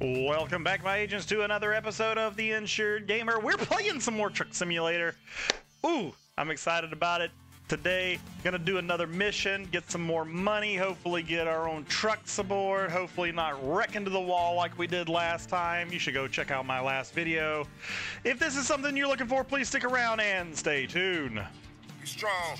Welcome back, my agents, to another episode of The Insured Gamer. We're playing some more Truck Simulator. Ooh, I'm excited about it. Today, gonna do another mission, get some more money, hopefully get our own trucks aboard, hopefully not wreck into the wall like we did last time. You should go check out my last video. If this is something you're looking for, please stick around and stay tuned. Be strong.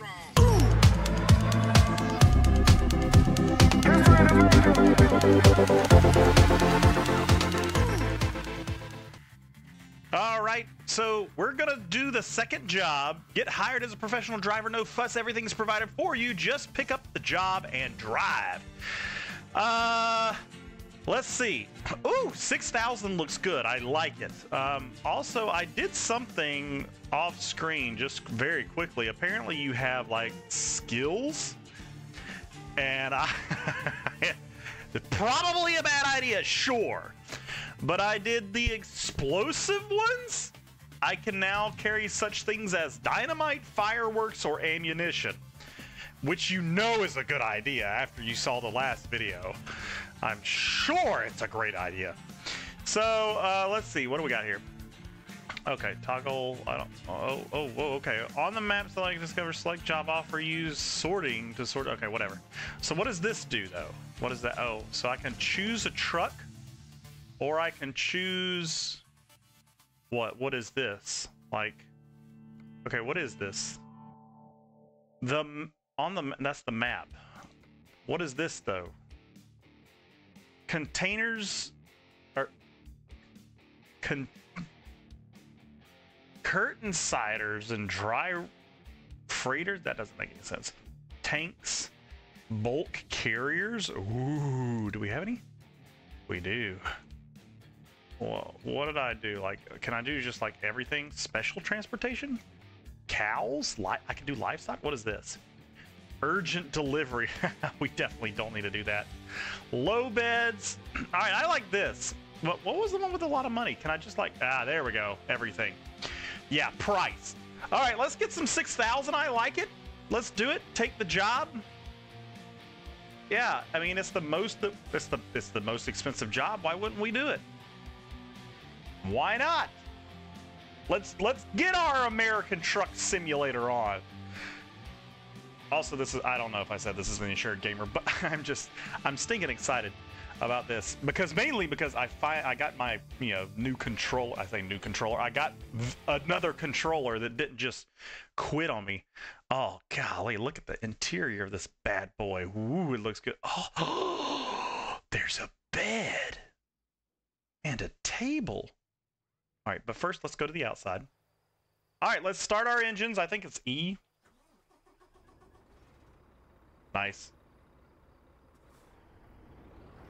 All right, so we're gonna do the second job. Get hired as a professional driver, no fuss, everything's provided for you. Just pick up the job and drive. Uh, let's see. Ooh, 6,000 looks good. I like it. Um, also, I did something off screen just very quickly. Apparently, you have like skills, and I. Probably a bad idea, sure. But I did the explosive ones. I can now carry such things as dynamite, fireworks, or ammunition. Which you know is a good idea after you saw the last video. I'm sure it's a great idea. So, uh, let's see. What do we got here? Okay, toggle. I don't. Oh, oh, whoa, okay. On the map, select discover select job offer. Use sorting to sort. Okay, whatever. So what does this do though? What is that? Oh, so I can choose a truck, or I can choose. What? What is this? Like. Okay, what is this? The on the that's the map. What is this though? Containers are. Con curtain siders and dry freighters that doesn't make any sense tanks bulk carriers ooh do we have any we do well what did i do like can i do just like everything special transportation cows Li- i can do livestock what is this urgent delivery we definitely don't need to do that low beds all right i like this what, what was the one with a lot of money can i just like ah there we go everything yeah, price. All right, let's get some 6,000. I like it. Let's do it. Take the job. Yeah, I mean it's the most it's the it's the most expensive job. Why wouldn't we do it? Why not? Let's let's get our American Truck Simulator on. Also, this is I don't know if I said this is an insured gamer, but I'm just I'm stinking excited about this because mainly because I I got my you know new control I say new controller I got another controller that didn't just quit on me. Oh golly, look at the interior of this bad boy. Ooh, it looks good. Oh, there's a bed and a table. All right, but first let's go to the outside. All right, let's start our engines. I think it's E. Nice.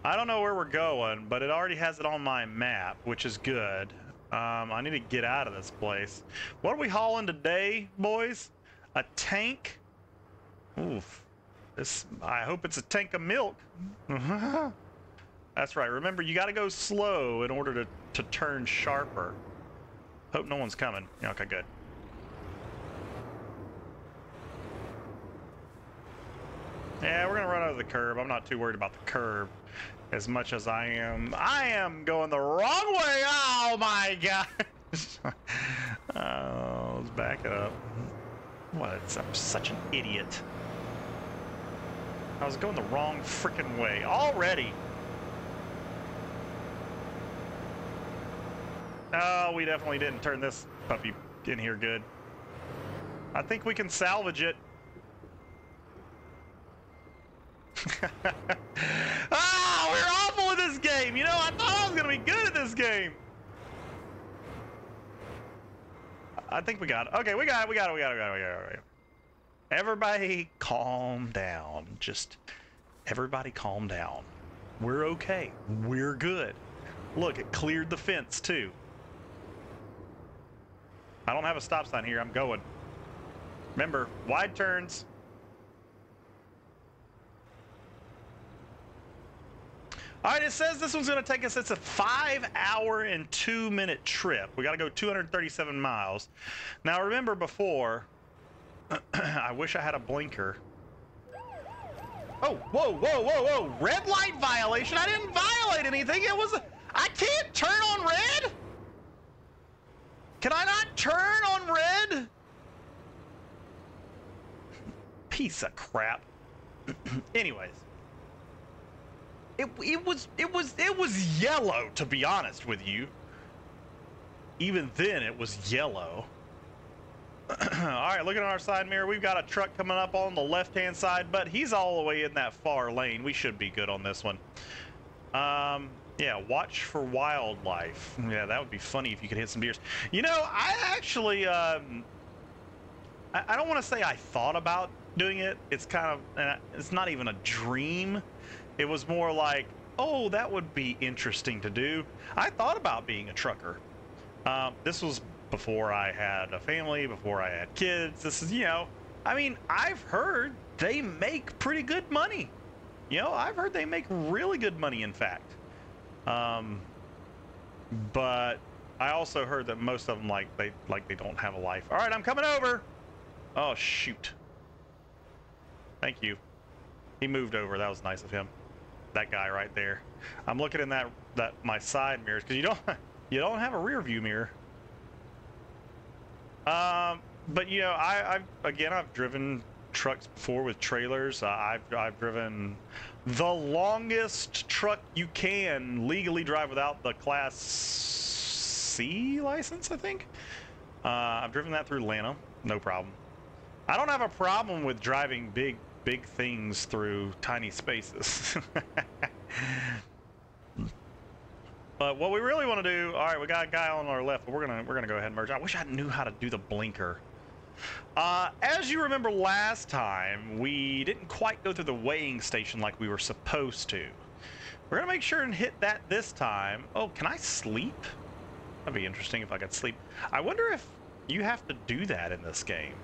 I don't know where we're going, but it already has it on my map, which is good. Um, I need to get out of this place. What are we hauling today, boys? A tank? Oof. This, I hope it's a tank of milk. That's right. Remember, you got to go slow in order to, to turn sharper. Hope no one's coming. Okay, good. Yeah, we're to run over the curb. I'm not too worried about the curb as much as I am. I am going the wrong way. Oh my gosh. oh, let's back it up. What? I'm such an idiot. I was going the wrong freaking way already. Oh, we definitely didn't turn this puppy in here good. I think we can salvage it. ah, we're awful at this game. You know, I thought I was gonna be good at this game. I think we got it. Okay, we got it. We got it. We got it. We got it. We got it. We got it. Everybody, calm down. Just everybody, calm down. We're okay. We're good. Look, it cleared the fence too. I don't have a stop sign here. I'm going. Remember, wide turns. All right, it says this one's going to take us, it's a five hour and two minute trip. We got to go 237 miles. Now, remember before, I wish I had a blinker. Oh, whoa, whoa, whoa, whoa. Red light violation. I didn't violate anything. It was, I can't turn on red? Can I not turn on red? Piece of crap. Anyways. It, it was it was it was yellow to be honest with you. Even then it was yellow. all right, looking at our side mirror, we've got a truck coming up on the left-hand side, but he's all the way in that far lane. We should be good on this one. Um, yeah, watch for wildlife. Yeah, that would be funny if you could hit some deers. You know, I actually, um, I, I don't want to say I thought about doing it. It's kind of, it's not even a dream. It was more like, oh, that would be interesting to do. I thought about being a trucker. Um, this was before I had a family, before I had kids. This is, you know, I mean, I've heard they make pretty good money. You know, I've heard they make really good money, in fact. Um, but I also heard that most of them like they like they don't have a life. All right, I'm coming over. Oh shoot. Thank you. He moved over. That was nice of him. That guy right there. I'm looking in that that my side mirrors because you don't you don't have a rear view mirror. Um, but you know, I, I've again, I've driven trucks before with trailers. Uh, I've I've driven the longest truck you can legally drive without the Class C license. I think. Uh, I've driven that through Atlanta, no problem. I don't have a problem with driving big big things through tiny spaces. But what we really want to do, all right, we got a guy on our left, but we're gonna we're gonna go ahead and merge. I wish I knew how to do the blinker. Uh, as you remember last time, we didn't quite go through the weighing station like we were supposed to. We're gonna make sure and hit that this time. Oh, can I sleep? That'd be interesting if I could sleep. I wonder if you have to do that in this game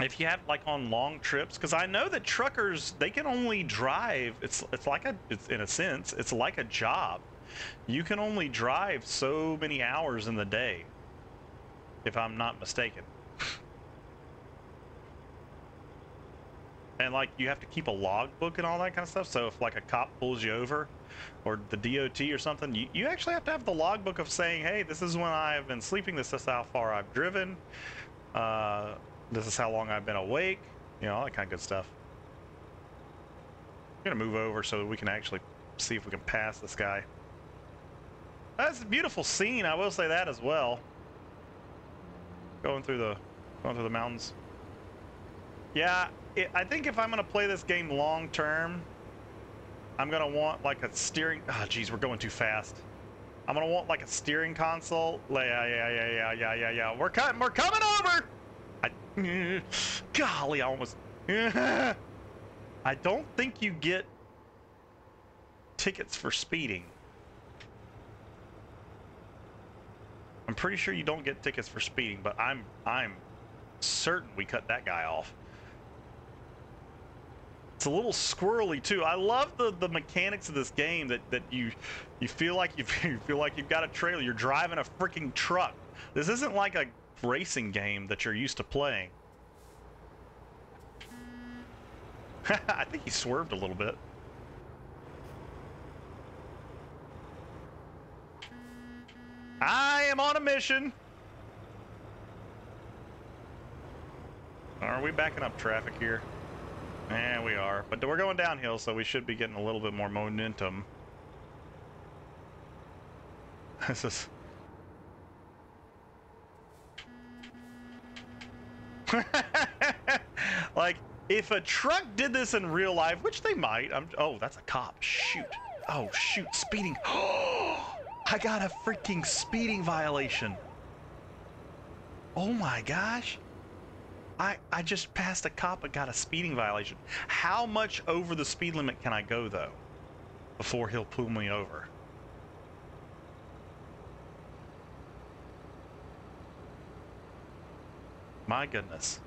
if you have like on long trips because i know that truckers they can only drive it's it's like a it's in a sense it's like a job you can only drive so many hours in the day if i'm not mistaken and like you have to keep a logbook and all that kind of stuff so if like a cop pulls you over or the dot or something you, you actually have to have the logbook of saying hey this is when i've been sleeping this is how far i've driven uh, this is how long I've been awake. You know, all that kind of good stuff. I'm gonna move over so we can actually see if we can pass this guy. That's a beautiful scene, I will say that as well. Going through the going through the mountains. Yeah, it, I think if I'm gonna play this game long term, I'm gonna want like a steering. Oh, geez, we're going too fast. I'm gonna want like a steering console. Yeah, yeah, yeah, yeah, yeah, yeah, yeah. We're cutting. We're coming over. I, Golly, I almost... I don't think you get tickets for speeding. I'm pretty sure you don't get tickets for speeding, but I'm I'm certain we cut that guy off. It's a little squirrely too. I love the the mechanics of this game that that you you feel like you feel like you've got a trailer. You're driving a freaking truck. This isn't like a racing game that you're used to playing. I think he swerved a little bit. I am on a mission. Are we backing up traffic here? Yeah, we are. But we're going downhill, so we should be getting a little bit more momentum. This is... like, if a truck did this in real life, which they might, I'm, oh, that's a cop. Shoot. Oh, shoot. Speeding. Oh, I got a freaking speeding violation. Oh my gosh. I, I just passed a cop and got a speeding violation. How much over the speed limit can I go, though, before he'll pull me over? My goodness.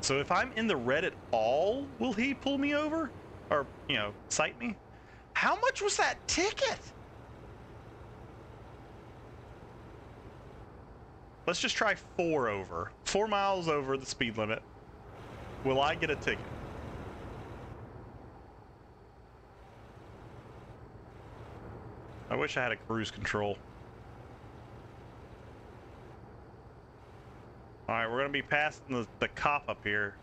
So if I'm in the red at all, will he pull me over? Or, you know, cite me? How much was that ticket? Let's just try four over. Four miles over the speed limit. Will I get a ticket? I wish I had a cruise control. Alright, we're going to be passing the, the cop up here.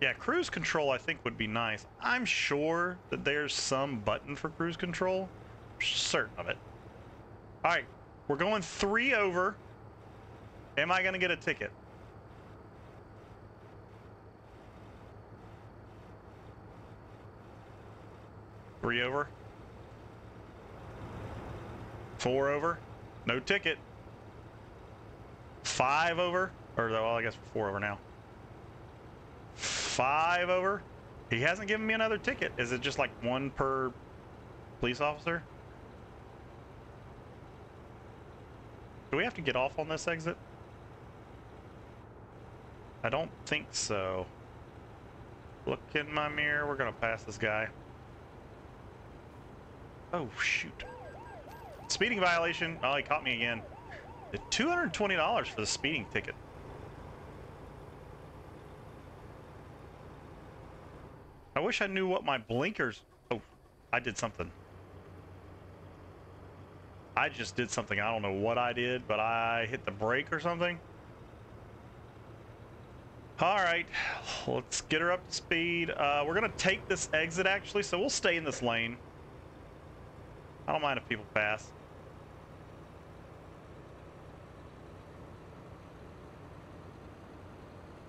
yeah, cruise control I think would be nice. I'm sure that there's some button for cruise control. Certain of it. Alright, we're going three over. Am I going to get a ticket? Three over. Four over. No ticket. Five over. Or, well, I guess we're four over now. Five over. He hasn't given me another ticket. Is it just like one per police officer? Do we have to get off on this exit? I don't think so. Look in my mirror. We're going to pass this guy. Oh, shoot. Speeding violation. Oh, he caught me again. $220 for the speeding ticket. I wish I knew what my blinkers... Oh, I did something. I just did something. I don't know what I did, but I hit the brake or something. All right, let's get her up to speed. Uh, we're going to take this exit, actually, so we'll stay in this lane. I don't mind if people pass.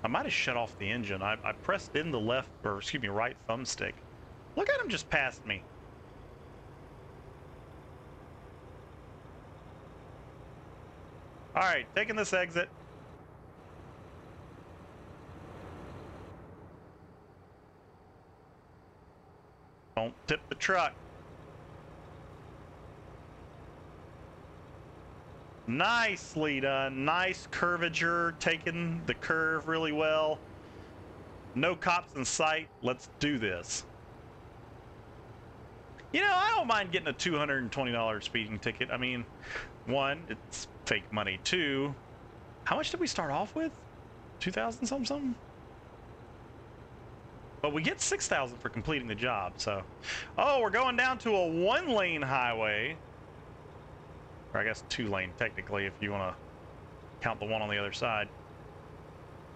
I might have shut off the engine. I, I pressed in the left, or excuse me, right thumbstick. Look at him just past me. All right, taking this exit. Don't tip the truck. Nicely done. Nice curvature, taking the curve really well. No cops in sight. Let's do this. You know, I don't mind getting a $220 speeding ticket. I mean, one, it's fake money. Two, how much did we start off with? 2,000 something something? But we get 6,000 for completing the job, so. Oh, we're going down to a one lane highway. Or I guess two lane, technically, if you want to count the one on the other side.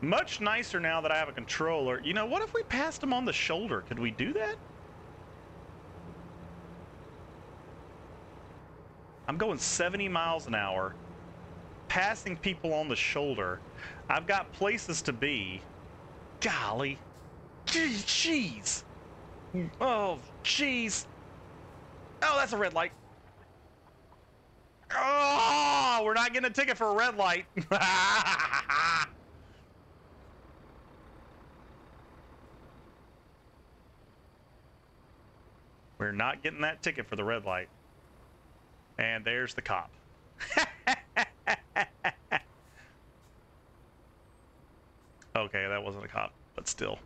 Much nicer now that I have a controller. You know, what if we passed him on the shoulder? Could we do that? I'm going 70 miles an hour, passing people on the shoulder. I've got places to be. Golly. Jeez. Oh, jeez. Oh, that's a red light. Oh, we're not getting a ticket for a red light. we're not getting that ticket for the red light. And there's the cop. okay, that wasn't a cop, but still.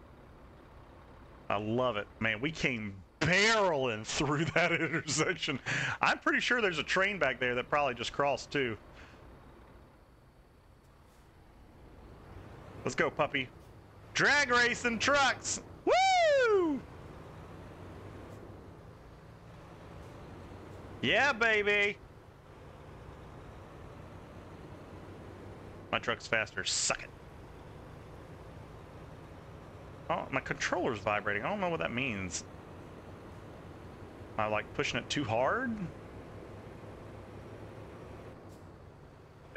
I love it. Man, we came barreling through that intersection. I'm pretty sure there's a train back there that probably just crossed too. Let's go, puppy. Drag racing trucks. Woo! Yeah, baby. My truck's faster. Suck it. Oh, my controller's vibrating. I don't know what that means. Am I like pushing it too hard?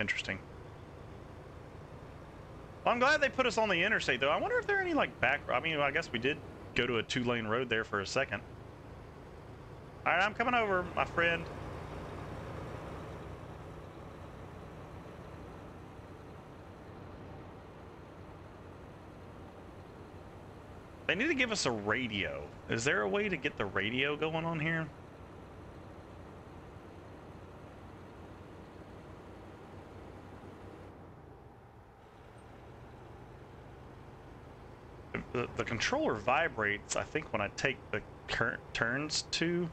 Interesting. I'm glad they put us on the interstate, though. I wonder if there are any, like, back... I mean, I guess we did go to a two-lane road there for a second. All right, I'm coming over, my friend. They need to give us a radio. Is there a way to get the radio going on here? The, the controller vibrates, I think, when I take the current turns too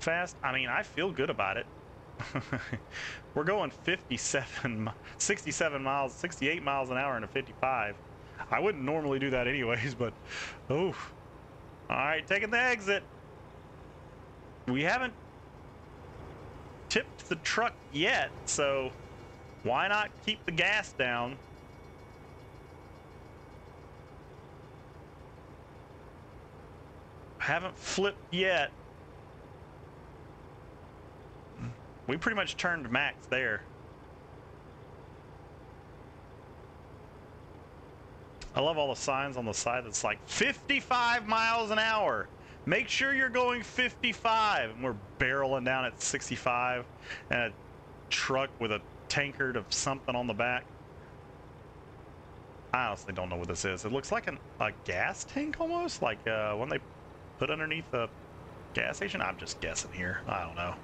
fast. I mean, I feel good about it. We're going 57, 67 miles, 68 miles an hour into 55. I wouldn't normally do that anyways, but oh. All right, taking the exit. We haven't tipped the truck yet, so why not keep the gas down? Haven't flipped yet. We pretty much turned max there. I love all the signs on the side that's like 55 miles an hour. Make sure you're going 55. And we're barreling down at 65 and a truck with a tankard of something on the back. I honestly don't know what this is. It looks like an, a gas tank almost, like uh, when they put underneath a gas station. I'm just guessing here. I don't know.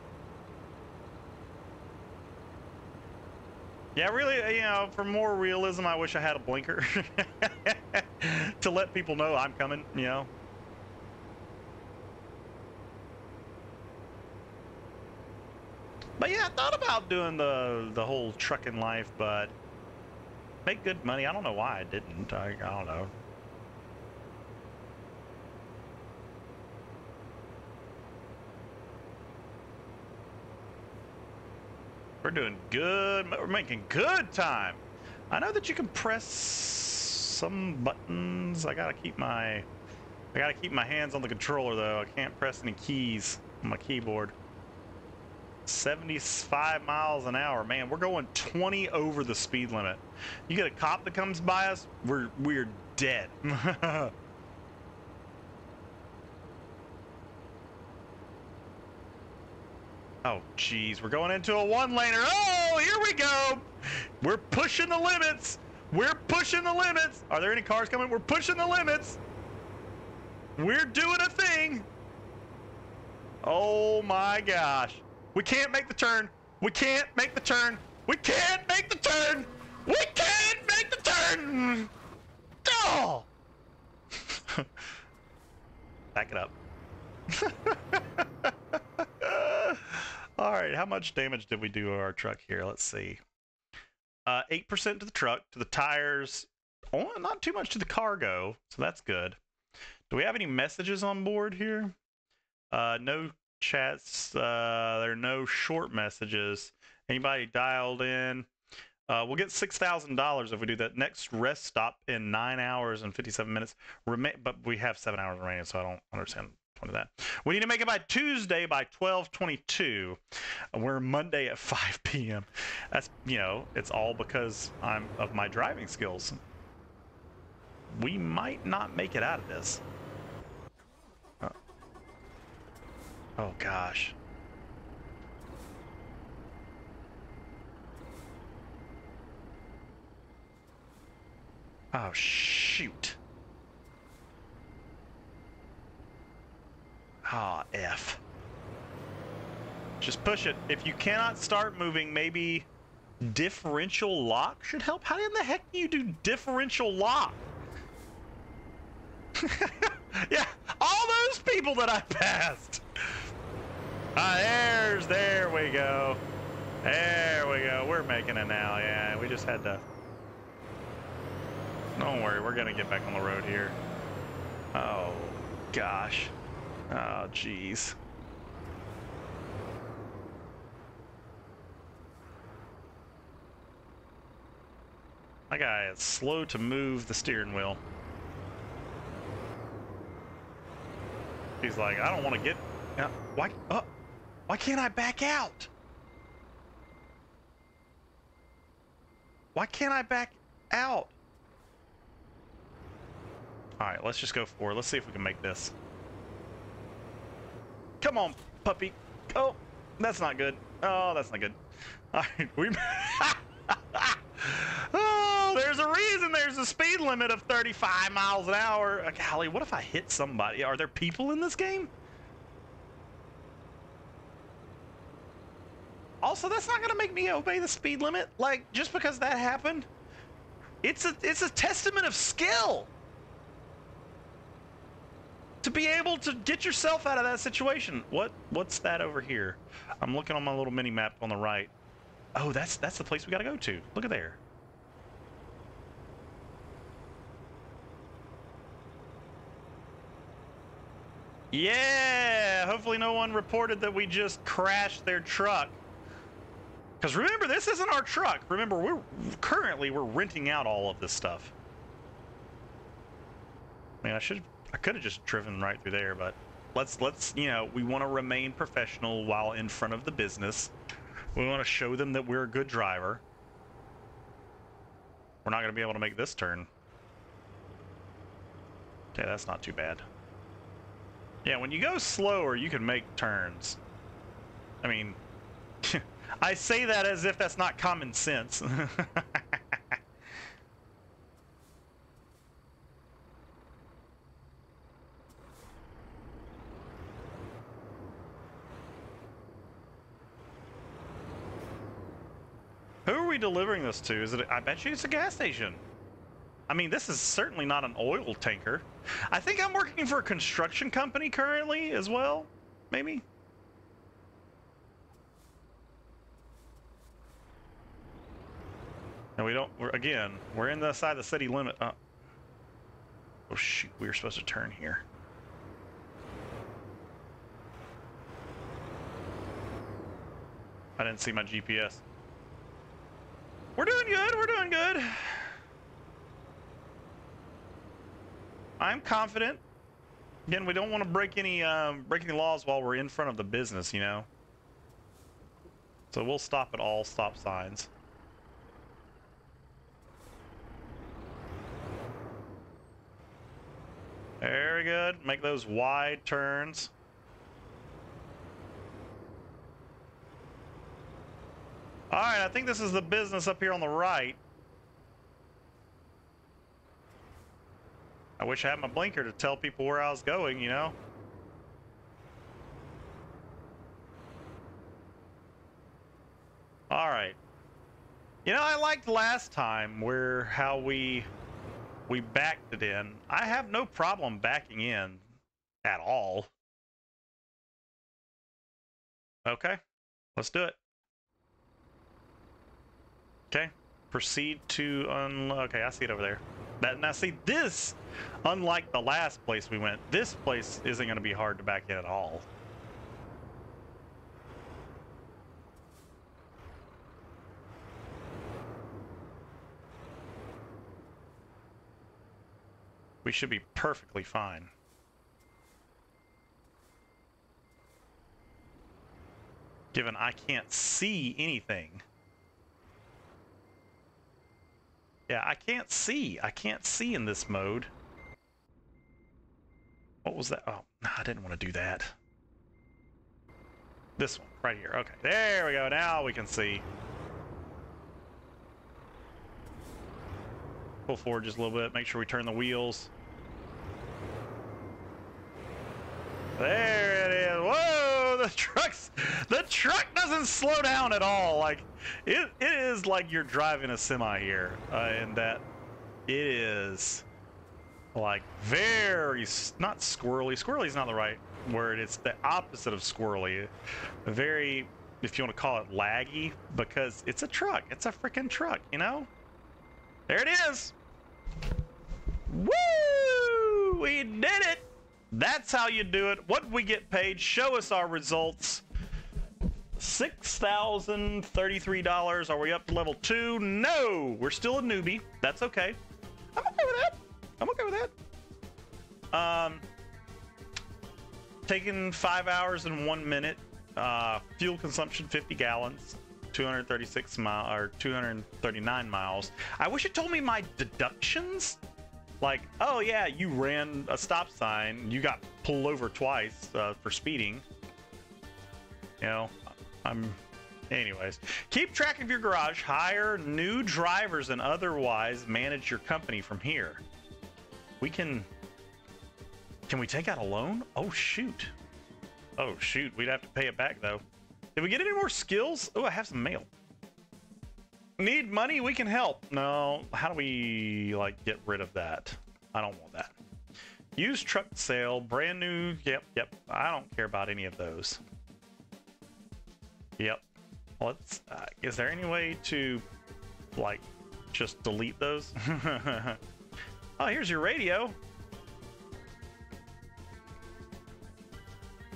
Yeah, really, uh, you know, for more realism, I wish I had a blinker to let people know I'm coming, you know. But yeah, I thought about doing the the whole trucking life, but make good money. I don't know why I didn't. I, I don't know. We're doing good. We're making good time. I know that you can press some buttons. I gotta keep my I gotta keep my hands on the controller though. I can't press any keys on my keyboard. 75 miles an hour. Man, we're going 20 over the speed limit. You get a cop that comes by us, we're we're dead. Oh, jeez, we're going into a one-laner. Oh, here we go. We're pushing the limits. We're pushing the limits. Are there any cars coming? We're pushing the limits. We're doing a thing. Oh my gosh. We can't make the turn. We can't make the turn. We can't make the turn. We can't make the turn. Oh. Back it up. All right, how much damage did we do to our truck here? Let's see. Uh, 8% to the truck, to the tires, oh, not too much to the cargo, so that's good. Do we have any messages on board here? Uh, no chats, uh, there are no short messages. Anybody dialed in? Uh, we'll get $6,000 if we do that next rest stop in 9 hours and 57 minutes. Rema but we have 7 hours remaining, so I don't understand of that. We need to make it by Tuesday by 12:22. We're Monday at 5 p.m. That's you know, it's all because I'm of my driving skills. We might not make it out of this. Oh, oh gosh. Oh shoot. Ah, F. Just push it. If you cannot start moving, maybe differential lock should help. How in the heck do you do differential lock? yeah, all those people that I passed. Ah, there's, there we go. There we go. We're making it now. Yeah, we just had to. Don't worry, we're gonna get back on the road here. Oh, gosh. Oh, jeez. My guy is slow to move the steering wheel. He's like, I don't want to get... Uh, why, uh, why can't I back out? Why can't I back out? Alright, let's just go for it. Let's see if we can make this. Come on, puppy. Oh, that's not good. Oh, that's not good. All right, we. oh, there's a reason there's a speed limit of 35 miles an hour. Uh, golly, what if I hit somebody? Are there people in this game? Also, that's not gonna make me obey the speed limit. Like, just because that happened, it's a it's a testament of skill to be able to get yourself out of that situation. What what's that over here? I'm looking on my little mini map on the right. Oh, that's that's the place we gotta go to. Look at there. Yeah, hopefully no one reported that we just crashed their truck. Because remember, this isn't our truck. Remember, we're currently we're renting out all of this stuff. I mean, I should I could have just driven right through there, but let's let's you know we want to remain professional while in front of the business. We want to show them that we're a good driver. We're not going to be able to make this turn. Okay, that's not too bad. Yeah, when you go slower, you can make turns. I mean, I say that as if that's not common sense. Who are we delivering this to? Is it? I bet you it's a gas station. I mean, this is certainly not an oil tanker. I think I'm working for a construction company currently as well. Maybe. And we don't. We're again. We're in the side of the city limit. Uh, oh shoot! We were supposed to turn here. I didn't see my GPS. We're doing good. We're doing good. I'm confident. Again, we don't want to break any um, break any laws while we're in front of the business, you know. So we'll stop at all stop signs. Very good. Make those wide turns. Alright, I think this is the business up here on the right. I wish I had my blinker to tell people where I was going, you know? Alright. You know, I liked last time where how we we backed it in. I have no problem backing in at all. Okay, let's do it. Okay, proceed to unlock. Okay, I see it over there. That now see this, unlike the last place we went, this place isn't going to be hard to back in at all. We should be perfectly fine. Given I can't see anything. Yeah, I can't see. I can't see in this mode. What was that? Oh, I didn't want to do that. This one, right here. Okay, there we go. Now we can see. Pull forward just a little bit. Make sure we turn the wheels. There the truck's the truck doesn't slow down at all. Like it, it is like you're driving a semi here, uh, in that it is like very not squirrely. Squirrely is not the right word. It's the opposite of squirrely. Very, if you want to call it laggy, because it's a truck. It's a freaking truck. You know. There it is. Woo! We did it. That's how you do it. What we get paid? Show us our results. $6,033. Are we up to level two? No, we're still a newbie. That's okay. I'm okay with that. I'm okay with that. Um, taking five hours and one minute. Uh, fuel consumption 50 gallons. 236 mile or 239 miles. I wish it told me my deductions like, oh yeah, you ran a stop sign, you got pulled over twice uh, for speeding. You know, I'm. Anyways, keep track of your garage, hire new drivers, and otherwise manage your company from here. We can. Can we take out a loan? Oh shoot. Oh shoot, we'd have to pay it back though. Did we get any more skills? Oh, I have some mail. Need money? We can help. No, how do we like get rid of that? I don't want that. Used truck sale, brand new. Yep, yep. I don't care about any of those. Yep. Let's. Uh, is there any way to, like, just delete those? oh, here's your radio.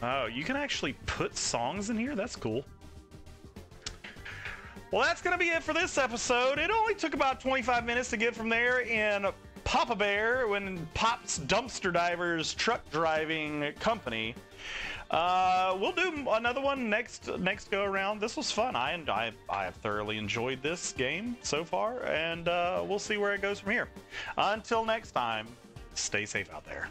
Oh, you can actually put songs in here? That's cool. Well, that's going to be it for this episode. It only took about 25 minutes to get from there in Papa Bear when Pop's Dumpster Divers truck driving company. Uh, we'll do another one next next go around. This was fun. I I I have thoroughly enjoyed this game so far, and uh, we'll see where it goes from here. Until next time, stay safe out there.